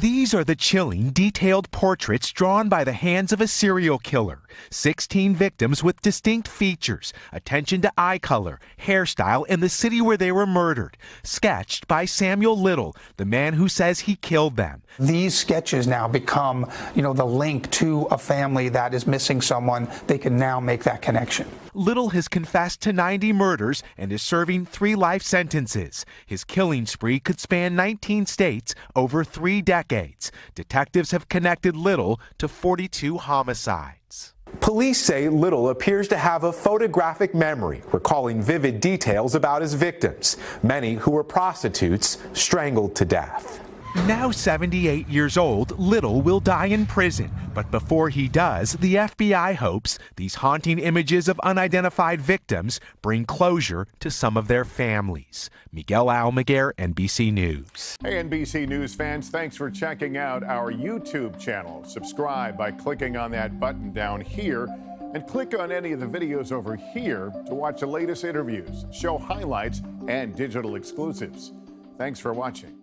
These are the chilling, detailed portraits drawn by the hands of a serial killer. 16 victims with distinct features, attention to eye color, hairstyle, and the city where they were murdered. Sketched by Samuel Little, the man who says he killed them. These sketches now become, you know, the link to a family that is missing someone. They can now make that connection. Little has confessed to 90 murders and is serving three life sentences. His killing spree could span 19 states over three decades. Detectives have connected Little to 42 homicides. Police say Little appears to have a photographic memory, recalling vivid details about his victims, many who were prostitutes strangled to death. Now 78 years old, Little will die in prison. But before he does, the FBI hopes these haunting images of unidentified victims bring closure to some of their families. Miguel Almaguer, NBC News. Hey, NBC News fans, thanks for checking out our YouTube channel. Subscribe by clicking on that button down here and click on any of the videos over here to watch the latest interviews, show highlights, and digital exclusives. Thanks for watching.